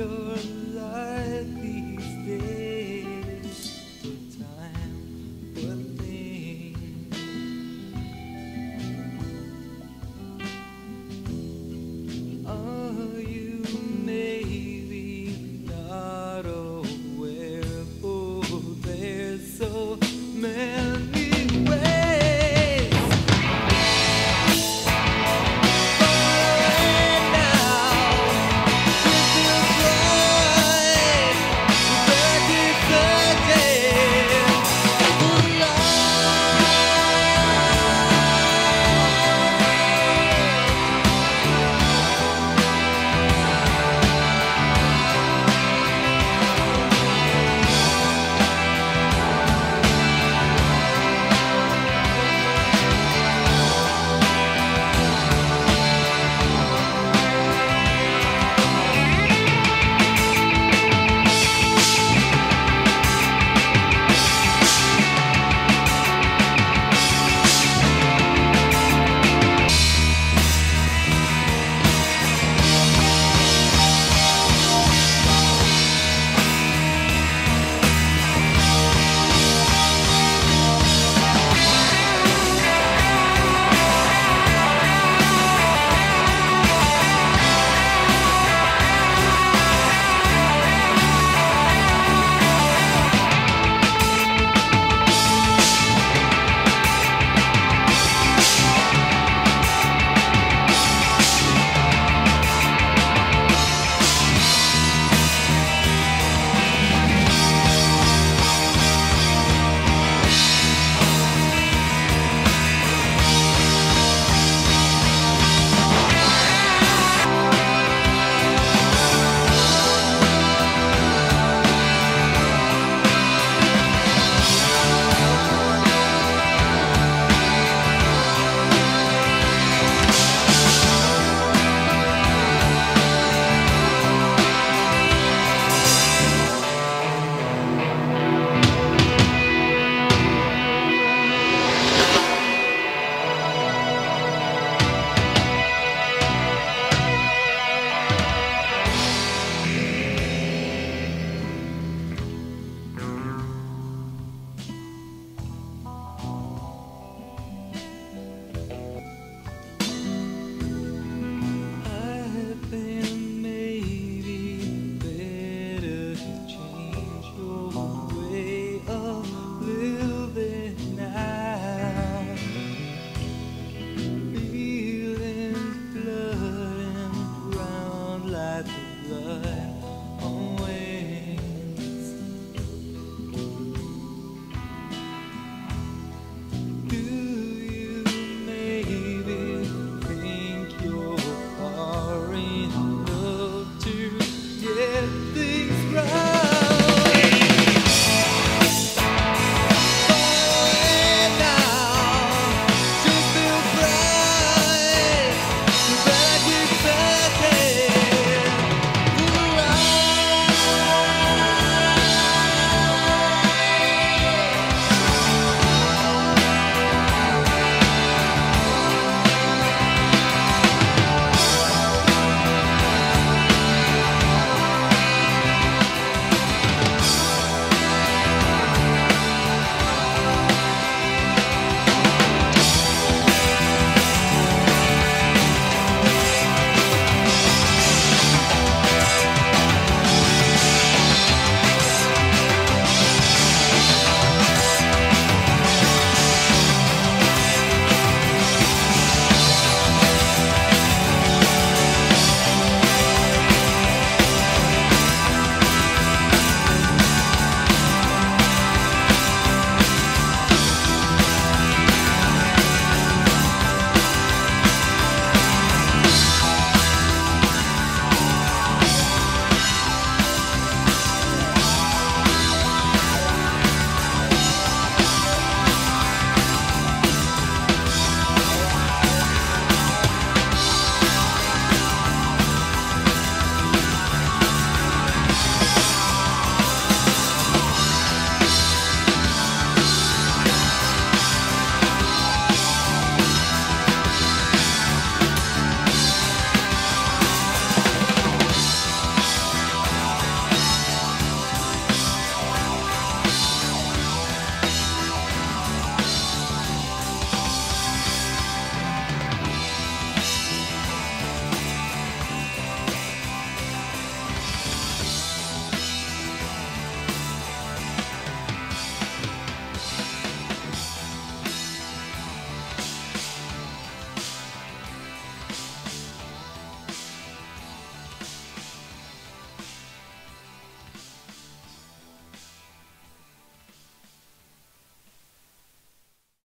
your